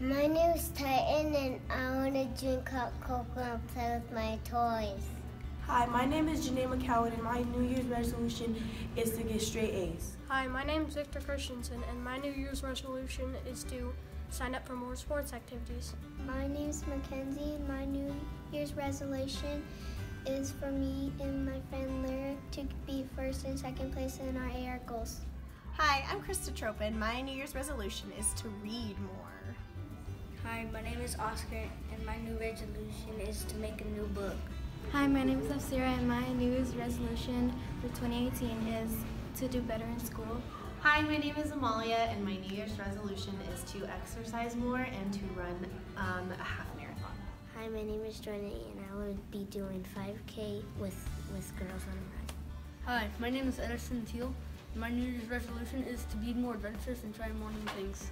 name is Titan and I want to drink hot cocoa and play with my toys. Hi, my name is Janae McCowan and my New Year's resolution is to get straight A's. Hi, my name is Victor Christensen and my New Year's resolution is to sign up for more sports activities. My name is Mackenzie and my New Year's resolution is for me and my friend Lyra to be first and second place in our AR goals. Hi, I'm Krista Tropin. My New Year's resolution is to read more. Hi, my name is Oscar, and my new resolution is to make a new book. Hi, my name is Afsira, and my New Year's resolution for 2018 is to do better in school. Hi, my name is Amalia, and my New Year's resolution is to exercise more and to run um, a half marathon. Hi, my name is Jordan, and I will be doing 5K with, with Girls on the Run. Hi, my name is Edison Teal. My New Year's resolution is to be more adventurous and try more new things.